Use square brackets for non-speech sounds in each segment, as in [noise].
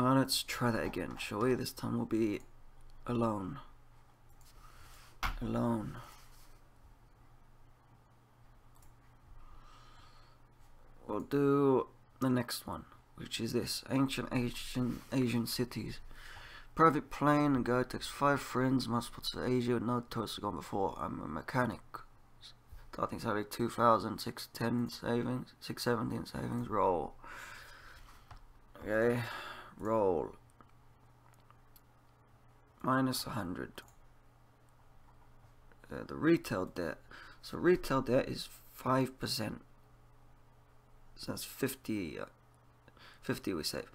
Uh, let's try that again, shall we? This time we'll be alone. Alone. We'll do the next one, which is this. Ancient Asian, Asian cities. Private plane and guy takes five friends, Must multiple to Asia, no tourists have gone before. I'm a mechanic. Starting salary 2000, 610 savings, 617 savings, roll. Okay, roll. Minus 100. Uh, the retail debt. So retail debt is 5%. So that's 50, uh, 50 we save.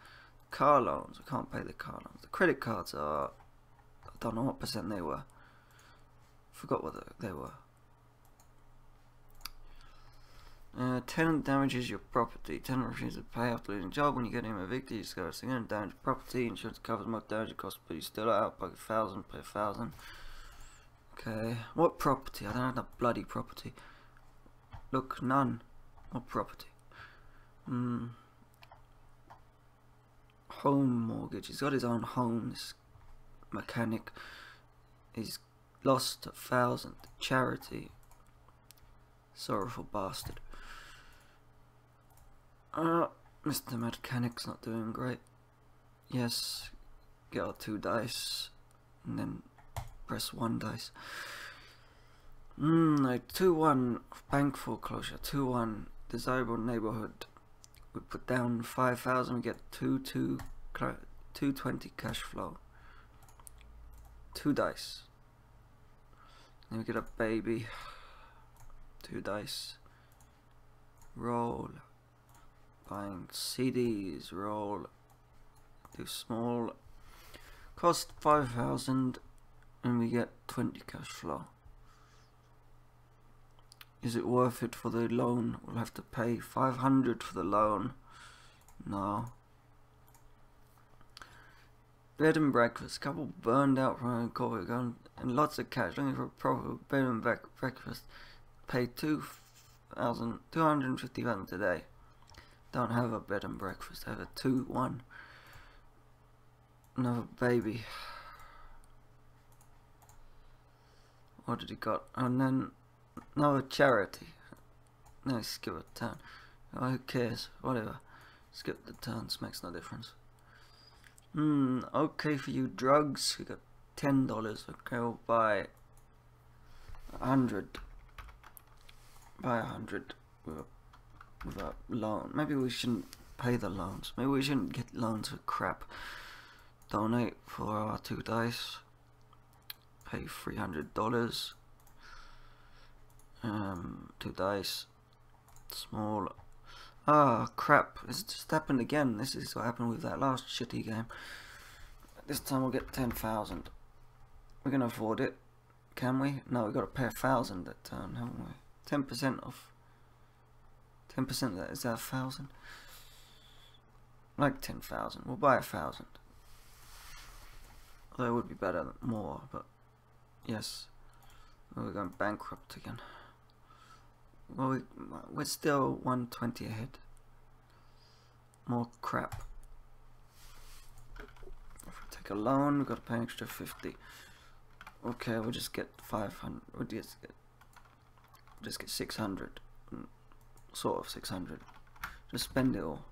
Car loans, I can't pay the car loans. The credit cards are, I don't know what percent they were. Forgot what they were. Uh, tenant damages your property. Tenant refuses to pay after losing job. When you get him evicted, you discover significant damage property. Insurance covers most damage costs, but you still out by a thousand, a thousand. Okay, what property? I don't have that bloody property. Look, none. What property? Hmm. Home mortgage. He's got his own home. This mechanic. He's lost a thousand. Charity. Sorrowful bastard. Uh, Mr. Mechanic's not doing great. Yes, get our two dice, and then press one dice. Hmm, no, 2-1 bank foreclosure, 2-1 desirable neighborhood. We put down 5,000, we get 2, 2, 220 cash flow. Two dice. Then we get a baby. Two dice. Roll buying CDs, roll, do small, cost 5,000 and we get 20 cash flow. Is it worth it for the loan? We'll have to pay 500 for the loan. No. Bed and breakfast. Couple burned out from a coffee gun and lots of cash. Looking for a proper bed and breakfast. Pay 2,000, 250,000 today don't have a bed and breakfast. Have a 2-1. Another baby. What did he got? And then another charity. No, skip a turn. Oh, who cares? Whatever. Skip the turns. Makes no difference. Hmm, okay for you drugs. We got ten dollars. Okay, we'll buy a hundred. Buy a hundred with without loan. Maybe we shouldn't pay the loans. Maybe we shouldn't get loans for crap. Donate for our two dice. Pay three hundred dollars. Um, two dice. Small. Ah, crap. It's just happened again. This is what happened with that last shitty game. This time we'll get 10,000. We're going to afford it. Can we? No, we've got to pay a thousand that turn, haven't we? 10% off Ten percent that is that a thousand? Like ten thousand. We'll buy a thousand. Although it would be better more, but yes. we're going bankrupt again. Well, we, we're still 120 ahead. More crap. If we take a loan, we've got to pay an extra 50. Okay, we'll just get 500. We'll just get, we'll just get 600 sort of 600 just spend it all.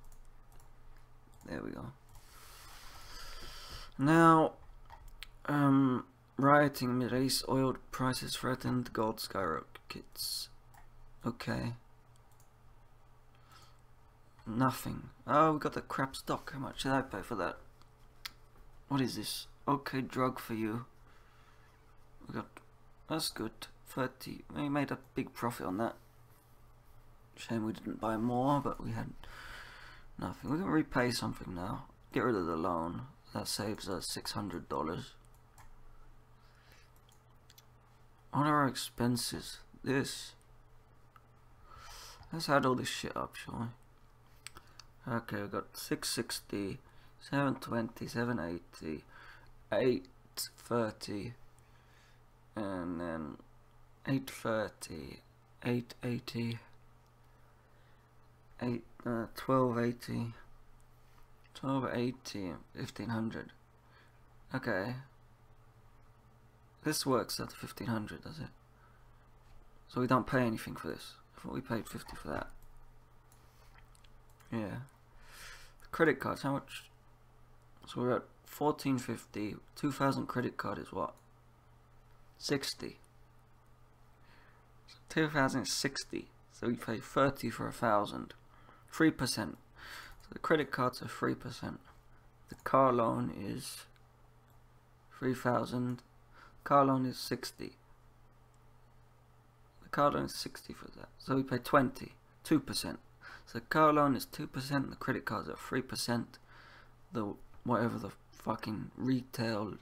There we go. Now um, rioting Middle East oil prices threatened gold skyrockets. Okay. Nothing. Oh we got the crap stock. How much did I pay for that? What is this? Okay drug for you. We got that's good. 30 we made a big profit on that Shame we didn't buy more, but we had nothing. We can repay something now. Get rid of the loan. That saves us $600. What are our expenses? This. Let's add all this shit up, shall we? Okay, we got 660, 720, 780, 830, and then 830, 880 eight, uh, 1280 12, 80, 1500. Okay. This works at 1500, does it? So we don't pay anything for this. I thought we paid 50 for that. Yeah. Credit cards, how much? So we're at 1450. 2000 credit card is what? 60. 2060. So we pay 30 for a thousand. 3%. So the credit cards are 3%. The car loan is 3000. Car loan is 60. The car loan is 60 for that. So we pay 20. 2%. So car loan is 2%. The credit cards are 3%. The whatever the fucking retail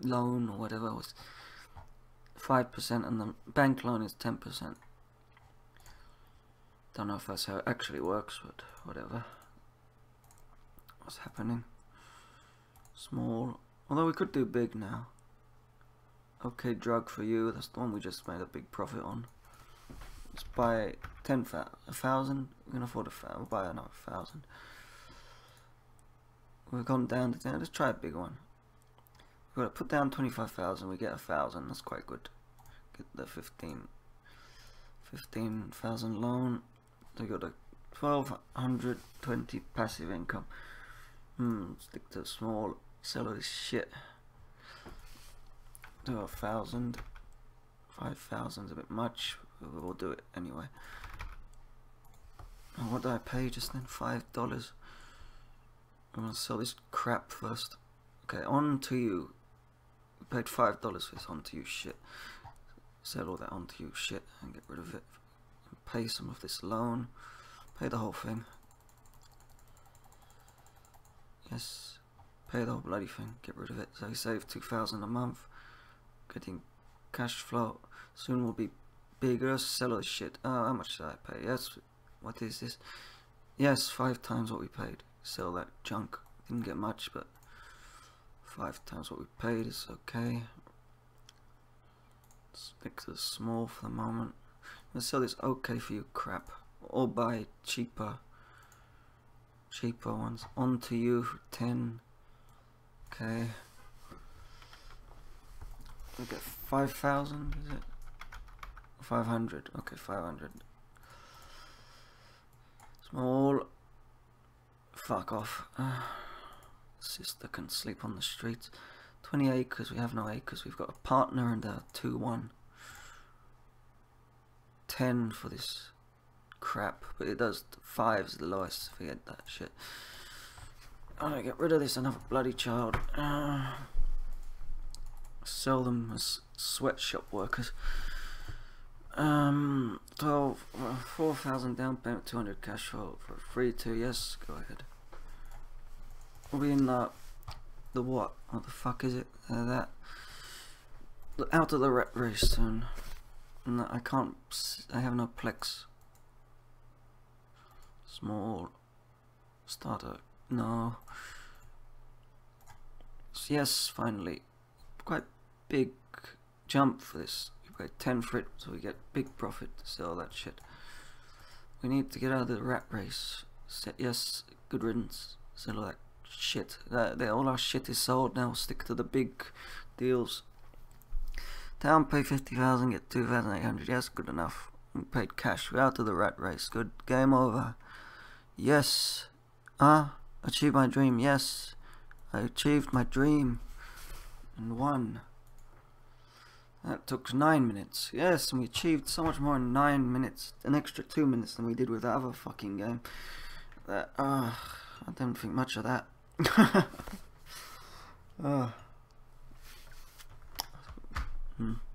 loan or whatever was 5% and the bank loan is 10%. Don't know if that's how it actually works, but whatever. What's happening? Small. Although we could do big now. Okay, drug for you. That's the one we just made a big profit on. Let's buy ten a thousand. We can afford a thousand. We'll buy another thousand. We've gone down to 10. Let's try a big one. We've got to put down 25,000. We get a thousand. That's quite good. Get the 15. 15,000 loan. We got a 1220 passive income. Hmm, stick to small. Sell this shit. Do a thousand. Five thousand's a bit much. We'll do it anyway. And what did I pay just then? Five dollars. I'm gonna sell this crap first. Okay, on to you. We paid five dollars for this on to you shit. Sell all that onto you shit and get rid of it. Pay some of this loan. Pay the whole thing. Yes. Pay the whole bloody thing. Get rid of it. So we save two thousand a month. Getting cash flow. Soon we'll be bigger. Sell all this shit. Oh, how much did I pay? Yes. What is this? Yes, five times what we paid sell that junk. Didn't get much, but five times what we paid is okay. Stick to the small for the moment. Let's sell this okay for you crap. Or buy cheaper cheaper ones. On to you for 10. Okay. We get 5,000, is it? 500. Okay, 500. Small Fuck off. Uh, [sighs] sister can sleep on the streets. 20 acres, we have no acres. We've got a partner and a 2-1. 10 for this crap. But it does, 5 is the lowest. Forget that shit. I'm gonna get rid of this another bloody child. Uh, sell them as sweatshop workers. Um, 12, uh, 4,000 down payment, 200 cash flow for free to, yes, go ahead. We'll be in the, the what? What the fuck is it? Uh, that. Out of the rat race soon. No, I can't, I have no plex. Small. Starter. No. So yes, finally. Quite big jump for this. We paid 10 for it, so we get big profit to sell that shit. We need to get out of the rat race. yes, good riddance. Sell all that shit. That all our shit is sold now. Stick to the big deals. Town pay 50,000, get 2,800. Yes, good enough. We paid cash. We're out of the rat race. Good. Game over. Yes. Ah, achieved my dream. Yes. I achieved my dream. And won. That took nine minutes. Yes, and we achieved so much more in nine minutes. An extra two minutes than we did with the other fucking game. That, uh, I don't think much of that. oh. [laughs] Hmm.